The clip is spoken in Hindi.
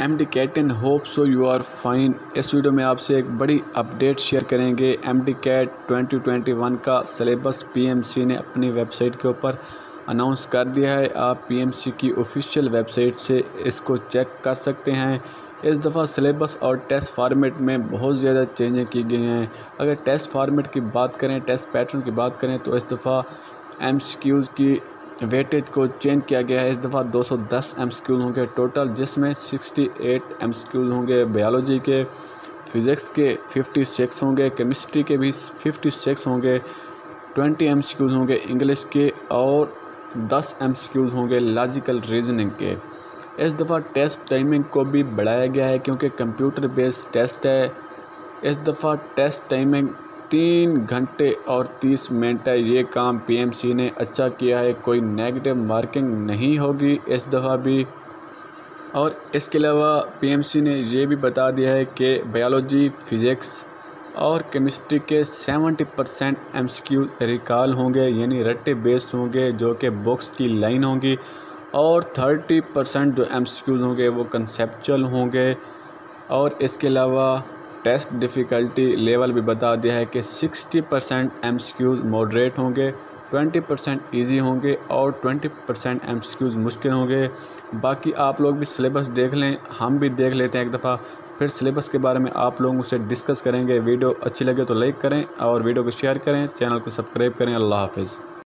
M D cation hope so you are fine इस वीडियो में आपसे एक बड़ी अपडेट शेयर करेंगे। M D CAT twenty twenty one का सिलेबस पी एम सी ने अपनी वेबसाइट के ऊपर अनाउंस कर दिया है। आप पी एम सी की ऑफिशियल वेबसाइट से इसको चेक कर सकते हैं। इस दफ़ा सिलेबस और टेस्ट फार्मेट में बहुत ज़्यादा चेंजें की गई हैं। अगर टेस्ट फार्मेट की बात करें टेस्ट पैटर्न की बात करें तो इस दफ़ा एम की वेटेज को चेंज किया गया है। इस दफ़ा 210 एम होंगे टोटल, जिसमें 68 एम होंगे, बायोलॉजी के, फ़िज़िक्स के 56 होंगे, केमिस्ट्री के भी 56 होंगे 20 एम होंगे इंग्लिश के और 10 एम होंगे लॉजिकल रीजनिंग के। इस दफ़ा टेस्ट टाइमिंग को भी बढ़ाया गया है क्योंकि कंप्यूटर बेस्ड टेस्ट है। इस दफ़ा टेस्ट टाइमिंग तीन घंटे और तीस मिनट है। ये काम पीएमसी ने अच्छा किया है। कोई नेगेटिव मार्किंग नहीं होगी इस दफ़ा भी। और इसके अलावा पीएमसी ने ये भी बता दिया है कि बायोलॉजी, फ़िज़िक्स और केमिस्ट्री के 70 परसेंट एम रिकॉल होंगे, यानी रट्टे बेस्ड होंगे, जो कि बुक्स की लाइन होंगी। और 30 परसेंट जो एम होंगे, वो कंसेप्चुअल होंगे। और इसके अलावा टेस्ट डिफ़िकल्टी लेवल भी बता दिया है कि 60 परसेंट एम मॉडरेट होंगे 20 परसेंट ईजी होंगे और 20 परसेंट एम मुश्किल होंगे। बाकी आप लोग भी सिलेबस देख लें, हम भी देख लेते हैं एक दफ़ा। फिर सिलेबस के बारे में आप लोगों से डिस्कस करेंगे। वीडियो अच्छी लगे तो लाइक करें और वीडियो को शेयर करें, चैनल को सब्सक्राइब करें। अल्लाह हाफिज़।